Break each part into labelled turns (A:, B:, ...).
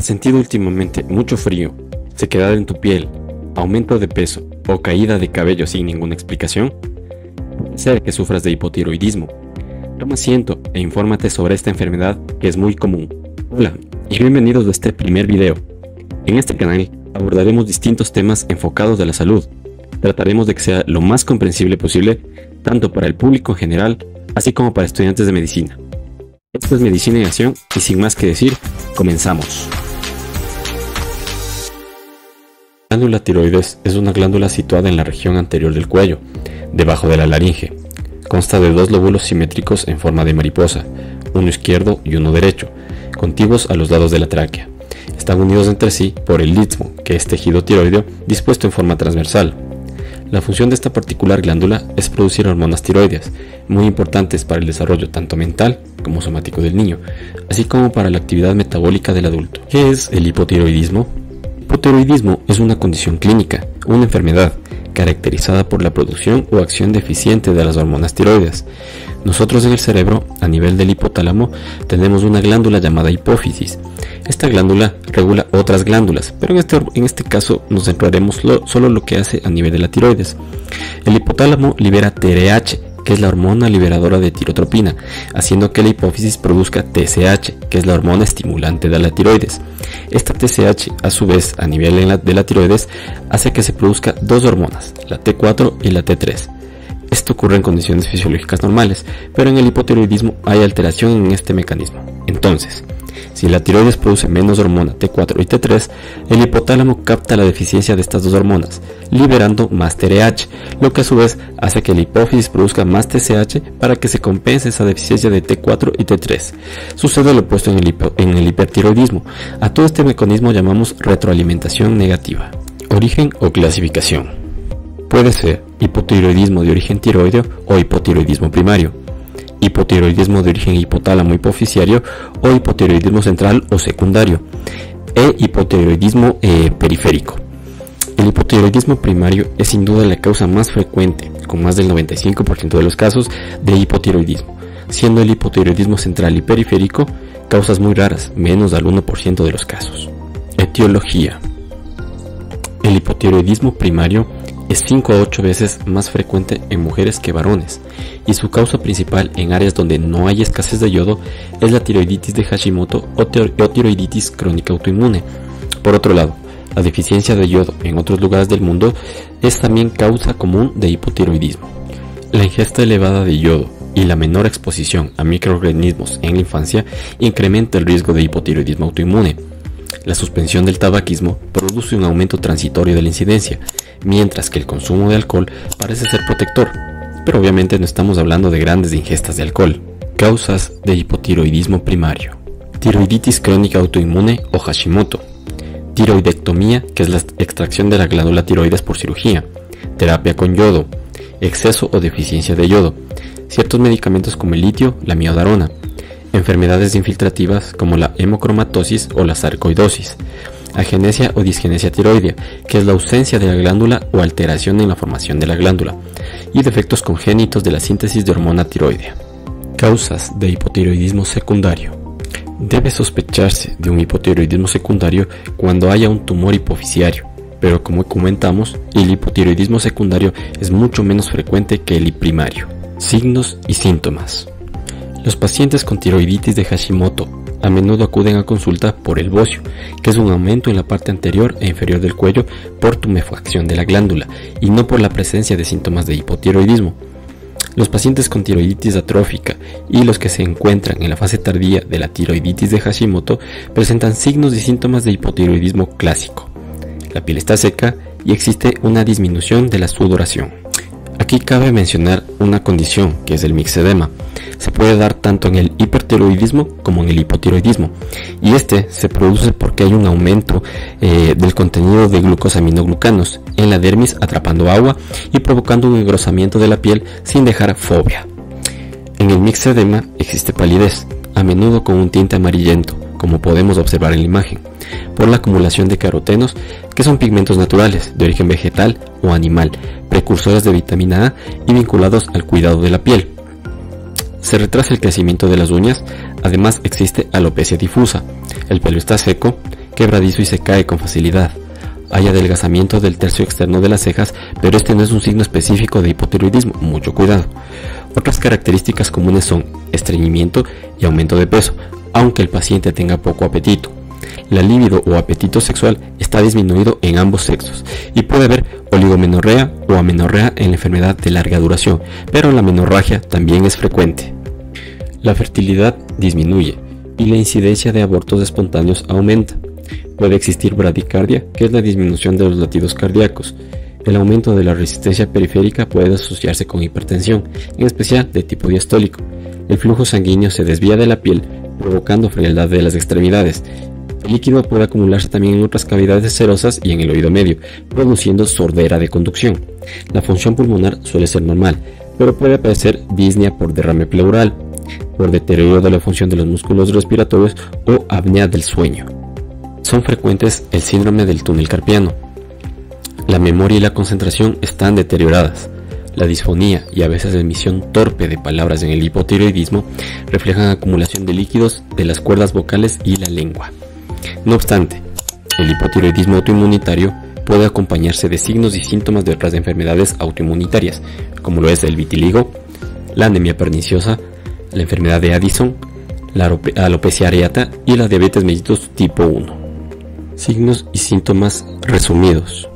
A: ¿Has sentido últimamente mucho frío, sequedad en tu piel, aumento de peso o caída de cabello sin ninguna explicación? Puede ser que sufras de hipotiroidismo. Toma asiento e infórmate sobre esta enfermedad que es muy común. Hola y bienvenidos a este primer video. En este canal abordaremos distintos temas enfocados de la salud. Trataremos de que sea lo más comprensible posible tanto para el público en general así como para estudiantes de medicina. Esto es Medicina y Acción y sin más que decir, comenzamos. La glándula tiroides es una glándula situada en la región anterior del cuello, debajo de la laringe. Consta de dos lóbulos simétricos en forma de mariposa, uno izquierdo y uno derecho, contiguos a los lados de la tráquea. Están unidos entre sí por el istmo, que es tejido tiroideo dispuesto en forma transversal. La función de esta particular glándula es producir hormonas tiroideas, muy importantes para el desarrollo tanto mental como somático del niño, así como para la actividad metabólica del adulto. ¿Qué es el hipotiroidismo? Hipotiroidismo es una condición clínica, una enfermedad, caracterizada por la producción o acción deficiente de las hormonas tiroides. Nosotros en el cerebro, a nivel del hipotálamo, tenemos una glándula llamada hipófisis. Esta glándula regula otras glándulas, pero en este, en este caso nos centraremos solo lo que hace a nivel de la tiroides. El hipotálamo libera TRH, que es la hormona liberadora de tirotropina, haciendo que la hipófisis produzca TSH, que es la hormona estimulante de la tiroides. Esta TSH, a su vez, a nivel de la tiroides, hace que se produzca dos hormonas, la T4 y la T3. Esto ocurre en condiciones fisiológicas normales, pero en el hipotiroidismo hay alteración en este mecanismo. Entonces, si la tiroides produce menos hormona T4 y T3, el hipotálamo capta la deficiencia de estas dos hormonas, liberando más TRH, lo que a su vez hace que la hipófisis produzca más TSH para que se compense esa deficiencia de T4 y T3. Sucede lo opuesto en el, en el hipertiroidismo. A todo este mecanismo llamamos retroalimentación negativa. Origen o clasificación. Puede ser hipotiroidismo de origen tiroideo o hipotiroidismo primario hipotiroidismo de origen hipotálamo hipoficiario o hipotiroidismo central o secundario e hipotiroidismo eh, periférico. El hipotiroidismo primario es sin duda la causa más frecuente, con más del 95% de los casos de hipotiroidismo, siendo el hipotiroidismo central y periférico causas muy raras, menos del 1% de los casos. Etiología. El hipotiroidismo primario es 5 a 8 veces más frecuente en mujeres que varones, y su causa principal en áreas donde no hay escasez de yodo es la tiroiditis de Hashimoto o, tiroiditis crónica autoinmune. Por otro lado, la deficiencia de yodo en otros lugares del mundo es también causa común de hipotiroidismo. La ingesta elevada de yodo y la menor exposición a microorganismos en la infancia incrementa el riesgo de hipotiroidismo autoinmune. La suspensión del tabaquismo produce un aumento transitorio de la incidencia, mientras que el consumo de alcohol parece ser protector, pero obviamente no estamos hablando de grandes ingestas de alcohol. Causas de hipotiroidismo primario. Tiroiditis crónica autoinmune o Hashimoto. Tiroidectomía, que es la extracción de la glándula tiroides por cirugía. Terapia con yodo. Exceso o deficiencia de yodo. Ciertos medicamentos como el litio, la miodarona. Enfermedades infiltrativas como la hemocromatosis o la sarcoidosis agenesia o disgenesia tiroidea, que es la ausencia de la glándula o alteración en la formación de la glándula, y defectos congénitos de la síntesis de hormona tiroidea. Causas de hipotiroidismo secundario. Debe sospecharse de un hipotiroidismo secundario cuando haya un tumor hipoficiario, pero como comentamos, el hipotiroidismo secundario es mucho menos frecuente que el primario. Signos y síntomas. Los pacientes con tiroiditis de Hashimoto a menudo acuden a consulta por el bocio, que es un aumento en la parte anterior e inferior del cuello por tumefacción de la glándula y no por la presencia de síntomas de hipotiroidismo. Los pacientes con tiroiditis atrófica y los que se encuentran en la fase tardía de la tiroiditis de Hashimoto presentan signos y síntomas de hipotiroidismo clásico. La piel está seca y existe una disminución de la sudoración. Aquí cabe mencionar una condición que es el mixedema, se puede dar tanto en el hipertiroidismo como en el hipotiroidismo. Y este se produce porque hay un aumento eh, del contenido de glucosaminoglucanos en la dermis atrapando agua y provocando un engrosamiento de la piel sin dejar fobia. En el mixedema existe palidez, a menudo con un tinte amarillento, como podemos observar en la imagen, por la acumulación de carotenos, que son pigmentos naturales de origen vegetal o animal, precursores de vitamina A y vinculados al cuidado de la piel. Se retrasa el crecimiento de las uñas, además existe alopecia difusa. El pelo está seco, quebradizo y se cae con facilidad. Hay adelgazamiento del tercio externo de las cejas, pero este no es un signo específico de hipotiroidismo, mucho cuidado. Otras características comunes son estreñimiento y aumento de peso, aunque el paciente tenga poco apetito. La libido o apetito sexual está disminuido en ambos sexos y puede haber oligomenorrea o amenorrea en la enfermedad de larga duración, pero la menorragia también es frecuente. La fertilidad disminuye y la incidencia de abortos espontáneos aumenta. Puede existir bradicardia, que es la disminución de los latidos cardíacos. El aumento de la resistencia periférica puede asociarse con hipertensión, en especial de tipo diastólico. El flujo sanguíneo se desvía de la piel, provocando frialdad de las extremidades. El líquido puede acumularse también en otras cavidades serosas y en el oído medio, produciendo sordera de conducción. La función pulmonar suele ser normal, pero puede aparecer disnea por derrame pleural, por deterioro de la función de los músculos respiratorios o apnea del sueño. Son frecuentes el síndrome del túnel carpiano. La memoria y la concentración están deterioradas. La disfonía y a veces emisión torpe de palabras en el hipotiroidismo reflejan acumulación de líquidos de las cuerdas vocales y la lengua. No obstante, el hipotiroidismo autoinmunitario puede acompañarse de signos y síntomas de otras enfermedades autoinmunitarias, como lo es el vitiligo, la anemia perniciosa, la enfermedad de Addison, la alopecia areata y la diabetes mellitus tipo 1. Signos y síntomas resumidos.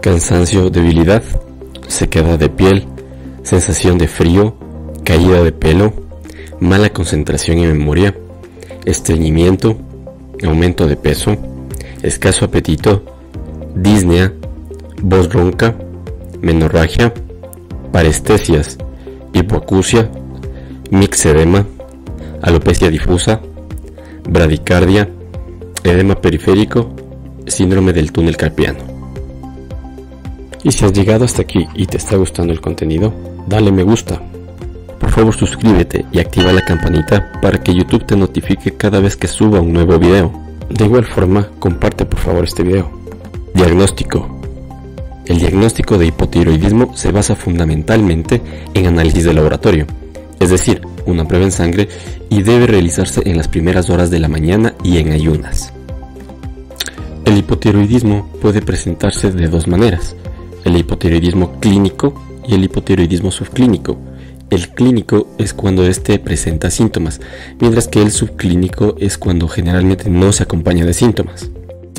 A: Cansancio, debilidad, sequedad de piel, sensación de frío, caída de pelo, mala concentración y memoria, estreñimiento, aumento de peso, escaso apetito, disnea, voz ronca, menorragia, parestesias, hipoacusia, mixedema, alopecia difusa, bradicardia, edema periférico, síndrome del túnel carpiano. Y si has llegado hasta aquí y te está gustando el contenido, dale me gusta. Por favor suscríbete y activa la campanita para que YouTube te notifique cada vez que suba un nuevo video. De igual forma, comparte por favor este video. Diagnóstico. El diagnóstico de hipotiroidismo se basa fundamentalmente en análisis de laboratorio es decir, una prueba en sangre y debe realizarse en las primeras horas de la mañana y en ayunas. El hipotiroidismo puede presentarse de dos maneras, el hipotiroidismo clínico y el hipotiroidismo subclínico. El clínico es cuando éste presenta síntomas, mientras que el subclínico es cuando generalmente no se acompaña de síntomas.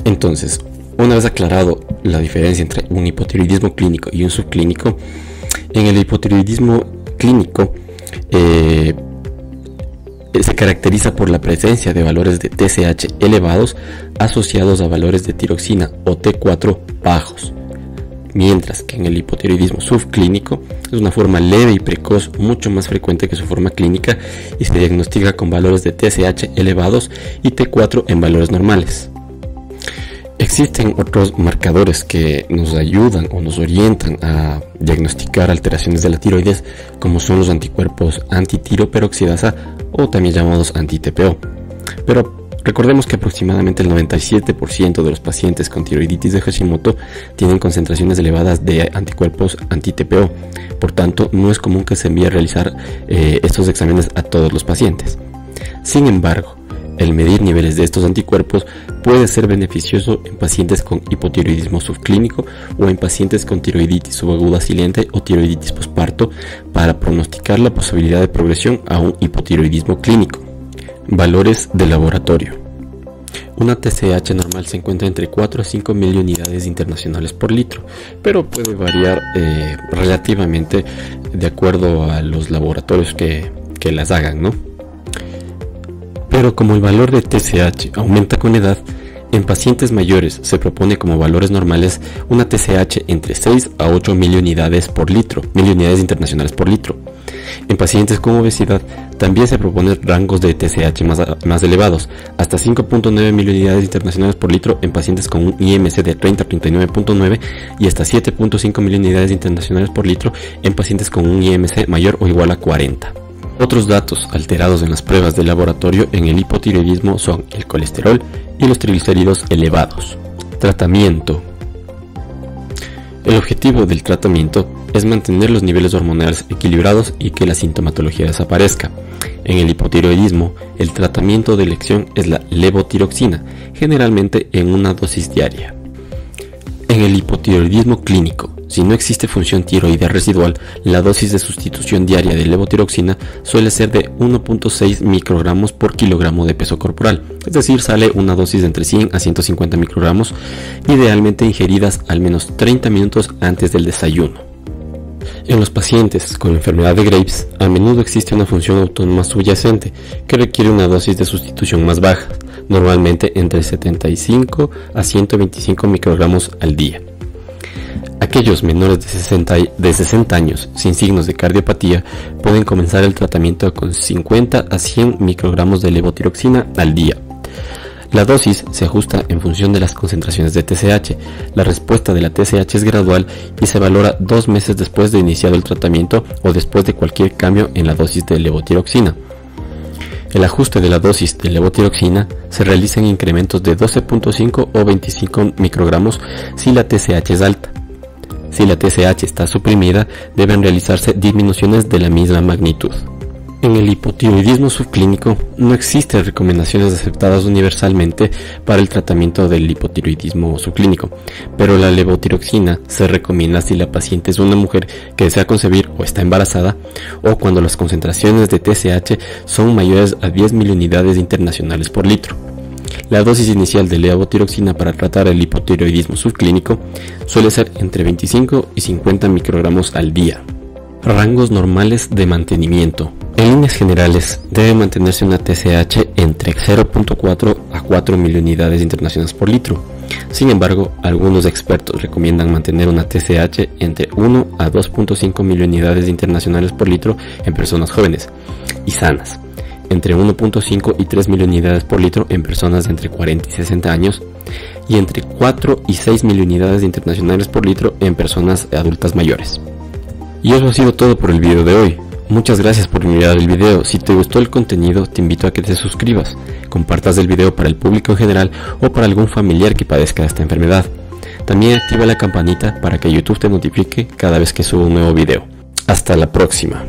A: Entonces, una vez aclarado la diferencia entre un hipotiroidismo clínico y un subclínico, en el hipotiroidismo clínico eh, se caracteriza por la presencia de valores de TSH elevados asociados a valores de tiroxina o T4 bajos, mientras que en el hipotiroidismo subclínico es una forma leve y precoz mucho más frecuente que su forma clínica y se diagnostica con valores de TSH elevados y T4 en valores normales. Existen otros marcadores que nos ayudan o nos orientan a diagnosticar alteraciones de la tiroides, como son los anticuerpos antitiroperoxidasa o también llamados anti-TPO. Pero recordemos que aproximadamente el 97% de los pacientes con tiroiditis de Hashimoto tienen concentraciones elevadas de anticuerpos anti-TPO. Por tanto, no es común que se envíe a realizar eh, estos exámenes a todos los pacientes. Sin embargo, el medir niveles de estos anticuerpos puede ser beneficioso en pacientes con hipotiroidismo subclínico o en pacientes con tiroiditis subaguda silente o tiroiditis posparto para pronosticar la posibilidad de progresión a un hipotiroidismo clínico. Valores de laboratorio. Una TSH normal se encuentra entre 4 a 5 mil unidades internacionales por litro, pero puede variar eh, relativamente de acuerdo a los laboratorios que, que las hagan, ¿no? Pero como el valor de TSH aumenta con edad, en pacientes mayores se propone como valores normales una TSH entre 6 a 8 mil unidades por litro, mil unidades internacionales por litro. En pacientes con obesidad también se proponen rangos de TSH más, elevados, hasta 5.9 mil unidades internacionales por litro en pacientes con un IMC de 30 a 39.9 y hasta 7.5 mil unidades internacionales por litro en pacientes con un IMC mayor o igual a 40. Otros datos alterados en las pruebas de laboratorio en el hipotiroidismo son el colesterol y los triglicéridos elevados. Tratamiento. El objetivo del tratamiento es mantener los niveles hormonales equilibrados y que la sintomatología desaparezca. En el hipotiroidismo, el tratamiento de elección es la levotiroxina, generalmente en una dosis diaria. En el hipotiroidismo clínico, si no existe función tiroidea residual, la dosis de sustitución diaria de levotiroxina suele ser de 1.6 microgramos por kilogramo de peso corporal, es decir, sale una dosis de entre 100 a 150 microgramos, idealmente ingeridas al menos 30 minutos antes del desayuno. En los pacientes con enfermedad de Graves, a menudo existe una función autónoma subyacente que requiere una dosis de sustitución más baja, normalmente entre 75 a 125 microgramos al día. Aquellos menores de 60, de 60, años sin signos de cardiopatía pueden comenzar el tratamiento con 50 a 100 microgramos de levotiroxina al día. La dosis se ajusta en función de las concentraciones de TSH. La respuesta de la TSH es gradual y se valora dos meses después de iniciado el tratamiento o después de cualquier cambio en la dosis de levotiroxina. El ajuste de la dosis de levotiroxina se realiza en incrementos de 12.5 o 25 microgramos si la TSH es alta. Si la TSH está suprimida, deben realizarse disminuciones de la misma magnitud. En el hipotiroidismo subclínico no existen recomendaciones aceptadas universalmente para el tratamiento del hipotiroidismo subclínico, pero la levotiroxina se recomienda si la paciente es una mujer que desea concebir o está embarazada o cuando las concentraciones de TSH son mayores a 10 mil unidades internacionales por litro. La dosis inicial de levotiroxina para tratar el hipotiroidismo subclínico suele ser entre 25 y 50 microgramos al día. Rangos normales de mantenimiento. En líneas generales, debe mantenerse una TSH entre 0.4 a 4 mil unidades internacionales por litro. Sin embargo, algunos expertos recomiendan mantener una TSH entre 1 a 2.5 mil unidades internacionales por litro en personas jóvenes y sanas, entre 1.5 y 3 mil unidades por litro en personas de entre 40 y 60 años, y entre 4 y 6 mil unidades internacionales por litro en personas adultas mayores. Y eso ha sido todo por el video de hoy. Muchas gracias por mirar el video. Si te gustó el contenido, te invito a que te suscribas, compartas el video para el público en general o para algún familiar que padezca esta enfermedad. También activa la campanita para que YouTube te notifique cada vez que subo un nuevo video. Hasta la próxima.